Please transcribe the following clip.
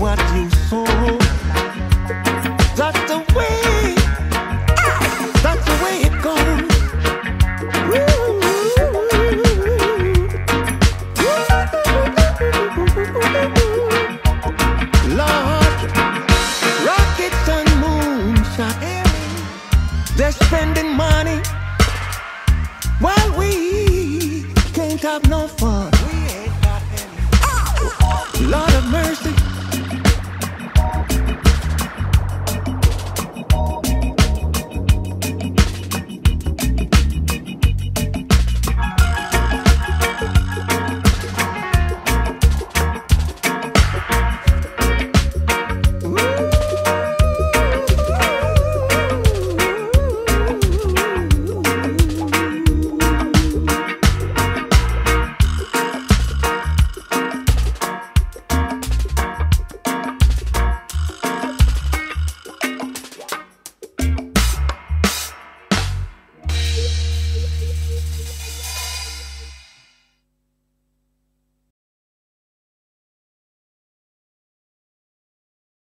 what you saw? That's the way. That's the way it goes. Lord, rockets and moonshot. They're spending money while we can't have no fun.